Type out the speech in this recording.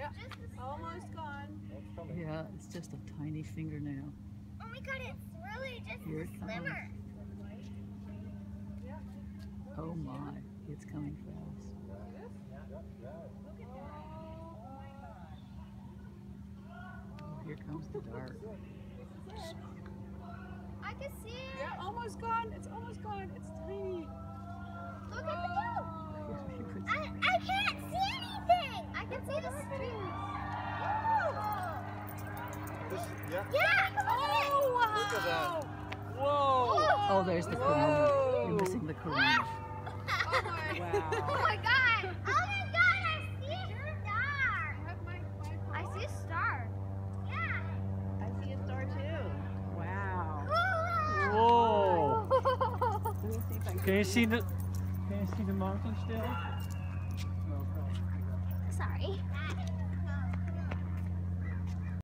Yeah, almost gone. Yeah, it's just a tiny fingernail. Oh my god, it's really just Here a it comes. slimmer. Oh my, it's coming fast. Oh, here comes the dark. I can see it. Yeah, almost gone. Almost gone. This, yeah. Yeah, look at oh, wow. Look at that. Whoa. Oh, there's the corona. You're missing the corona. Ah. Oh my god! Oh my god! I see a star. I see a star. Yeah. I see a star too. Wow. Whoa. Let me see if I can. Can you see the can you see the mountain still? Sorry.